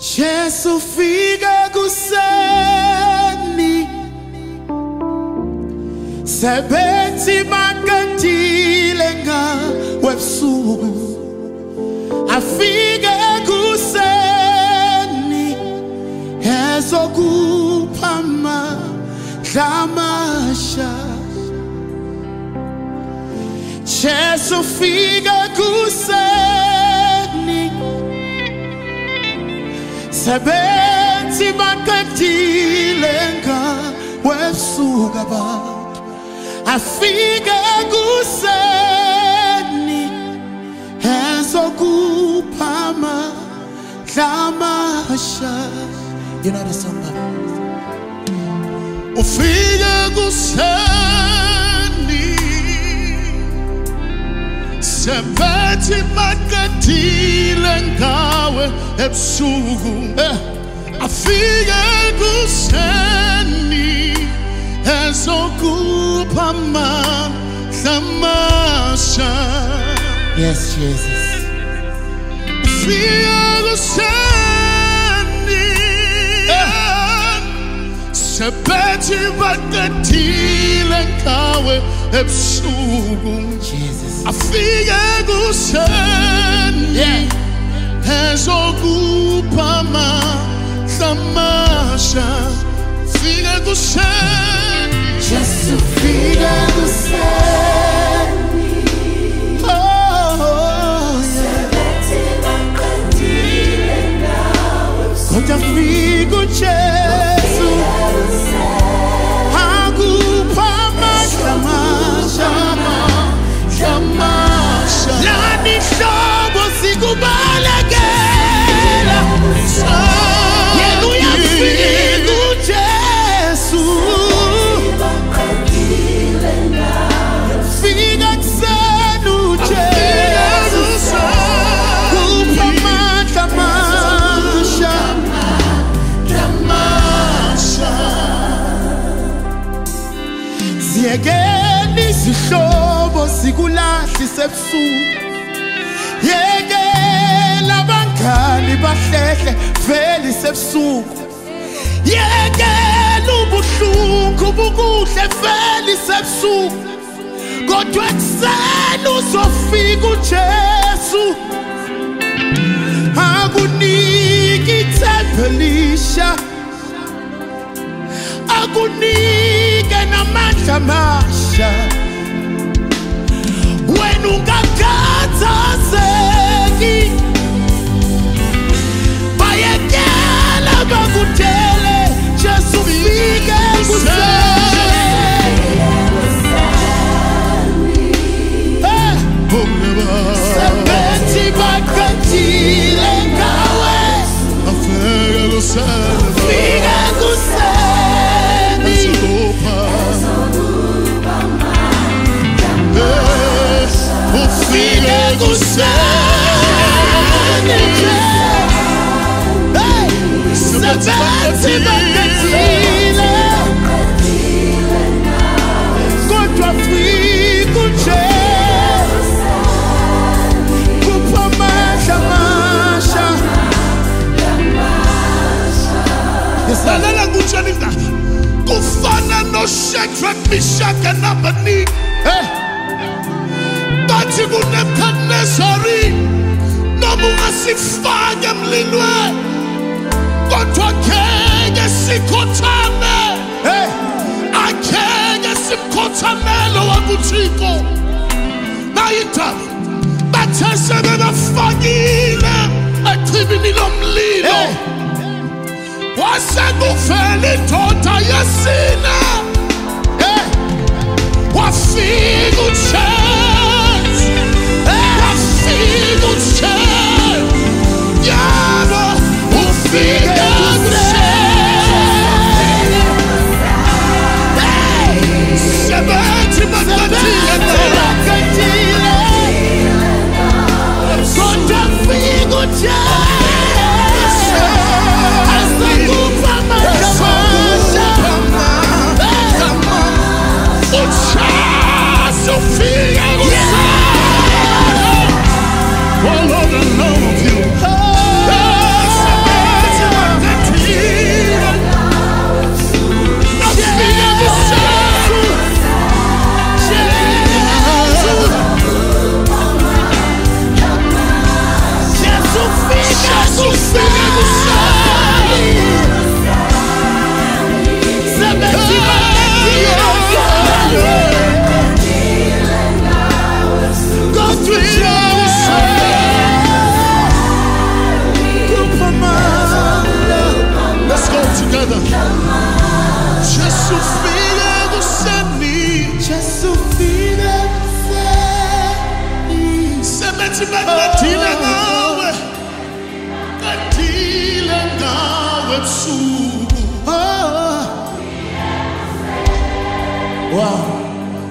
Jesu fika kuseni Sebethi makatile nga webusuku Afike kuseni ezokuphama dlamasha Jesu fika kuseni Sebethi makatile nga webusuku abantu afike kuseni ezokuphama dlamasha you know the song ufike kuseni sebethi makatile ngawe ebusuku. Eh, afike kuseni ezokuphama hlamasha yes jesus. Ufike kuseni sebethi makatile ngawe ebusuku. Afike kuseni. Yeah. Ezokuphama hlamasha fike kuseni. Jesu fika kuseni. Oh, oh. yeah. kodwa fika ujesu ziyekeni izihlobo zikulahlise ebusuku yekela abangani bahlehle vele isebusuku yekela ubuhlungu bukuhle vele isebusuku kodwa ekuseni uzofika ujesu. Akunike ithemba elisha akunike namandla amasha. Wena ungakhathazeki. Bayekela bakudele jesu fike Eh, sebethi ufike kuseni Hey! sebethi baqedile noma ungasifake emlilweni kodwa kheke sikhothame. Eh, akheke simkhothamelo wakuthixo nayo indaba bathe sebebafakile echibini lomlilo. Wasekuvela indoda yesine. Eh, wafika ujesu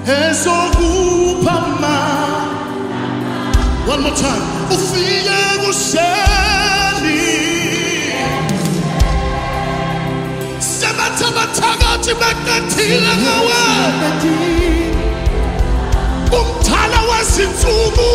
ezokuphama one more time. Ufike kuseni sebathakathakathi beqethile ngawe umthala wezinsuku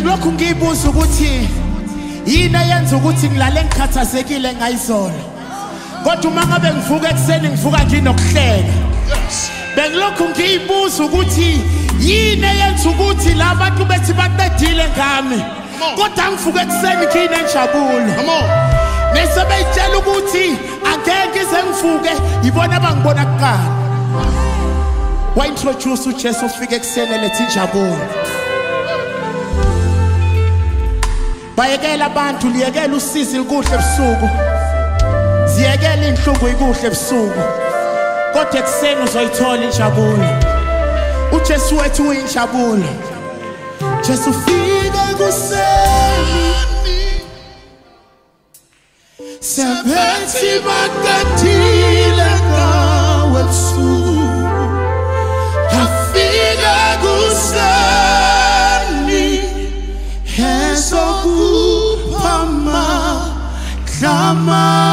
Bengilokhu ngiyibuza ukuthi yini eyenza ukuthi ngilale ngikhathazekile ngayizolo. Kodwa uma ngabe ngivuka ekuseni ngivuka nginokuhleka. Bengilokhu ngiyibuza ukuthi yini eyenza ukuthi la bantu bethi baqedile ngami. Kodwa ngivuka ekuseni nginenjabulo. nesebeyitshela ukuthi angeke ize ngivuke yibona abangibona kuqala waintroduce ujesu ufike ekuseni eletha injabulo bayekela abantu liyekela usizi likuhle ebusuku. Ziyekela iy'nhlungu ikuhle ebusuku. Kodwa ekuseni uzoyithola injabulo ujesu wethu uyinjabulo jesu fika kuseni. Sebenzi bakatile klamasha